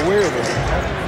aware.